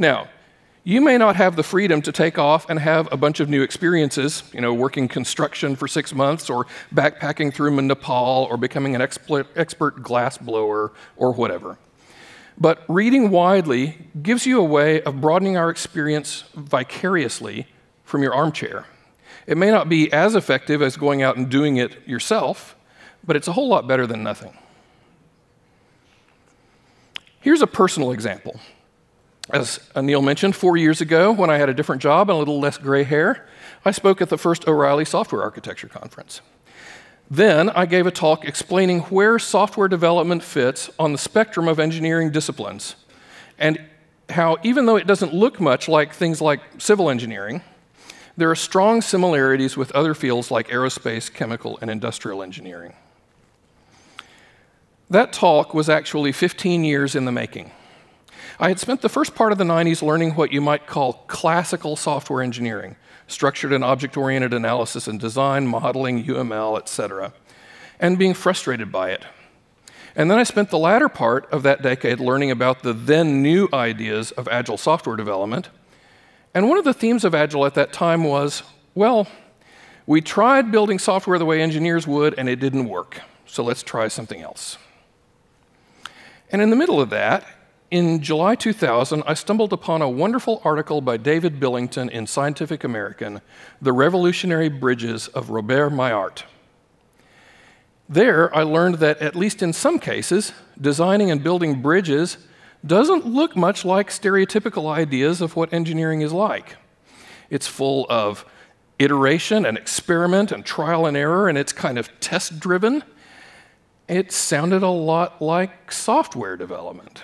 Now, you may not have the freedom to take off and have a bunch of new experiences, you know, working construction for six months or backpacking through Nepal or becoming an expert glass blower or whatever. But reading widely gives you a way of broadening our experience vicariously from your armchair. It may not be as effective as going out and doing it yourself, but it's a whole lot better than nothing. Here's a personal example. As Neil mentioned, four years ago, when I had a different job and a little less gray hair, I spoke at the first O'Reilly Software Architecture Conference. Then I gave a talk explaining where software development fits on the spectrum of engineering disciplines, and how, even though it doesn't look much like things like civil engineering, there are strong similarities with other fields like aerospace, chemical, and industrial engineering. That talk was actually 15 years in the making. I had spent the first part of the 90s learning what you might call classical software engineering, structured and object oriented analysis and design, modeling, UML, etc., and being frustrated by it. And then I spent the latter part of that decade learning about the then new ideas of agile software development. And one of the themes of agile at that time was well, we tried building software the way engineers would, and it didn't work. So let's try something else. And in the middle of that, in July 2000, I stumbled upon a wonderful article by David Billington in Scientific American, The Revolutionary Bridges of Robert Maillart. There, I learned that, at least in some cases, designing and building bridges doesn't look much like stereotypical ideas of what engineering is like. It's full of iteration and experiment and trial and error, and it's kind of test driven. It sounded a lot like software development.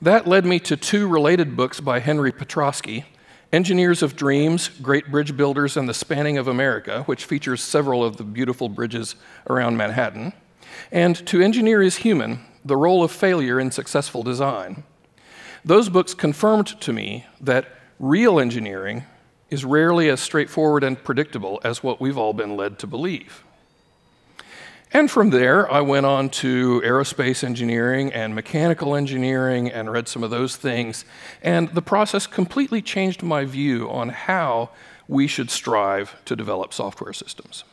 That led me to two related books by Henry Petroski Engineers of Dreams, Great Bridge Builders and the Spanning of America, which features several of the beautiful bridges around Manhattan, and To Engineer is Human The Role of Failure in Successful Design. Those books confirmed to me that real engineering is rarely as straightforward and predictable as what we've all been led to believe. And from there, I went on to aerospace engineering and mechanical engineering and read some of those things. And the process completely changed my view on how we should strive to develop software systems.